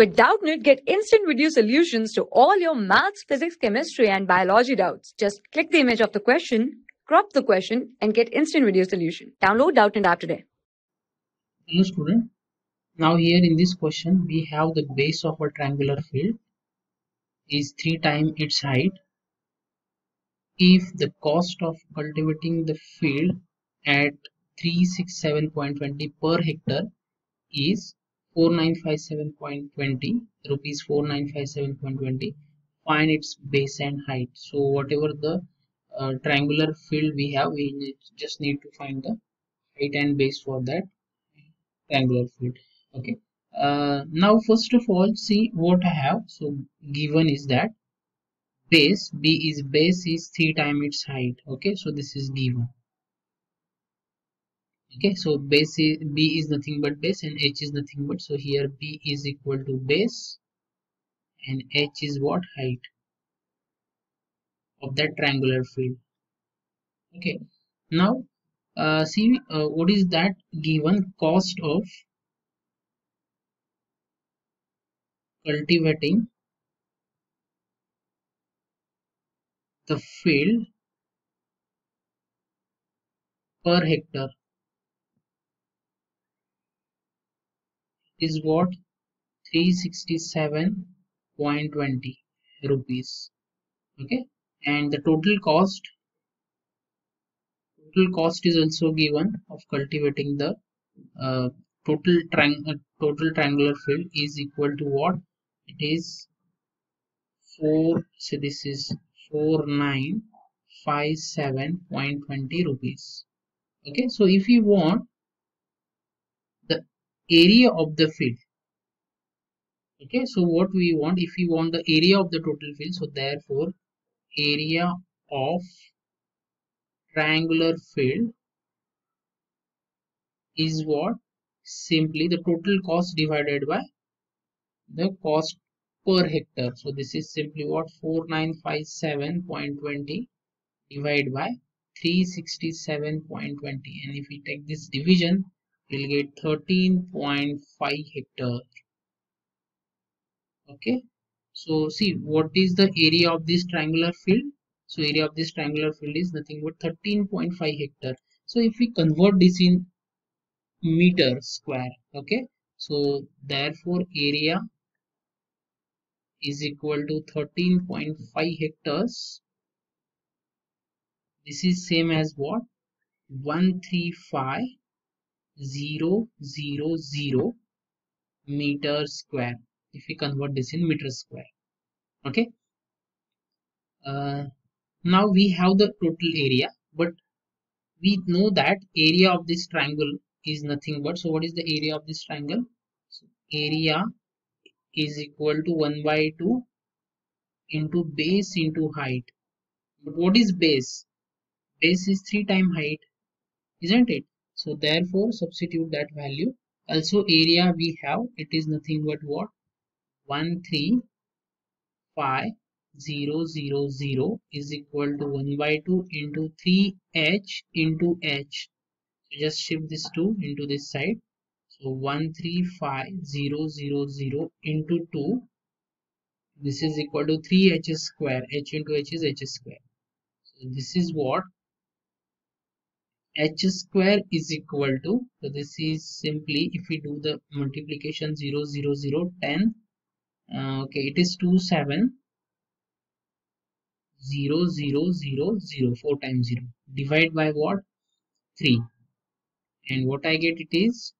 With Doubtnut, get instant video solutions to all your maths, physics, chemistry, and biology doubts. Just click the image of the question, crop the question, and get instant video solution. Download Doubtnut app today. Hello student. Now here in this question we have the base of a triangular field is 3 times its height. If the cost of cultivating the field at 367.20 per hectare is 4957.20 rupees 4957.20 find its base and height. So whatever the uh, triangular field we have we need, just need to find the height and base for that triangular field. Okay. Uh, now first of all see what I have. So given is that base b is base is 3 times its height. Okay. So this is given okay so base is, b is nothing but base and h is nothing but so here b is equal to base and h is what? Height of that triangular field. Okay now uh, see uh, what is that given cost of cultivating the field per hectare is what? 367.20 rupees. Okay? And the total cost? Total cost is also given of cultivating the uh, total triang uh, total triangular field is equal to what? It is 4 so this is 4957.20 rupees. Okay? So if you want area of the field. Okay so what we want if we want the area of the total field so therefore area of triangular field is what? Simply the total cost divided by the cost per hectare. So this is simply what? 4957.20 divided by 367.20 and if we take this division we'll get 13.5 hectare. Okay. So see what is the area of this triangular field? So area of this triangular field is nothing but 13.5 hectare. So if we convert this in meter square okay so therefore area is equal to 13.5 hectares. This is same as what? 135 0 0 0 meter square. If we convert this in meter square. Okay? Uh, now we have the total area but we know that area of this triangle is nothing but so what is the area of this triangle? So area is equal to 1 by 2 into base into height. But what is base? Base is 3 times height isn't it so therefore substitute that value. Also area we have it is nothing but what? 13500 is equal to 1 by 2 into 3h into h. So just shift this 2 into this side. So 13500 into 2 this is equal to 3h square. H into h is h square. So this is what h square is equal to so this is simply if we do the multiplication 0 0 0 10 uh, okay it is 2 7 0 0 0 0 4 times 0 divide by what? 3 and what I get it is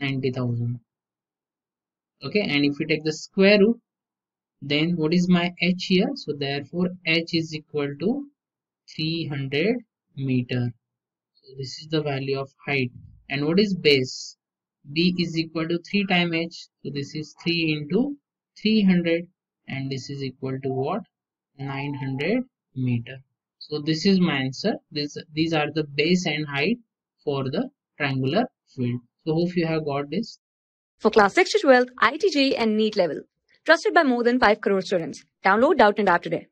90,000 okay and if we take the square root then what is my h here? So therefore h is equal to 300 meter this is the value of height. And what is base? B is equal to 3 times h. So this is 3 into 300 and this is equal to what? 900 meter. So this is my answer. This these are the base and height for the triangular field. So hope you have got this. For class 6 to 12, IIT JEE and NEET level. Trusted by more than 5 crore students. Download Doubtnut app today.